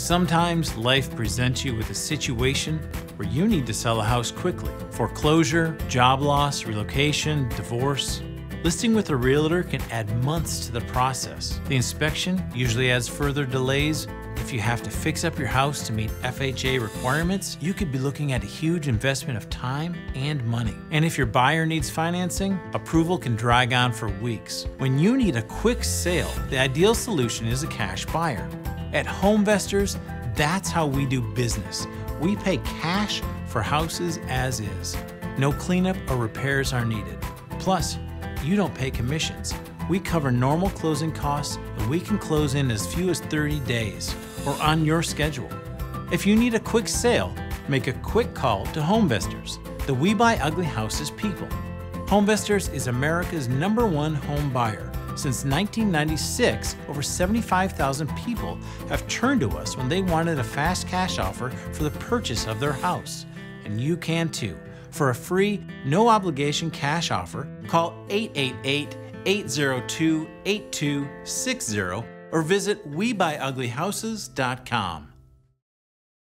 Sometimes life presents you with a situation where you need to sell a house quickly. Foreclosure, job loss, relocation, divorce. Listing with a realtor can add months to the process. The inspection usually adds further delays. If you have to fix up your house to meet FHA requirements, you could be looking at a huge investment of time and money. And if your buyer needs financing, approval can drag on for weeks. When you need a quick sale, the ideal solution is a cash buyer. At HomeVestors, that's how we do business. We pay cash for houses as is. No cleanup or repairs are needed. Plus, you don't pay commissions. We cover normal closing costs and we can close in as few as 30 days or on your schedule. If you need a quick sale, make a quick call to HomeVestors, the We Buy Ugly Houses people. HomeVestors is America's number one home buyer. Since 1996, over 75,000 people have turned to us when they wanted a fast cash offer for the purchase of their house. And you can too. For a free, no obligation cash offer, call 888 802 8260 or visit WeBuyUglyHouses.com.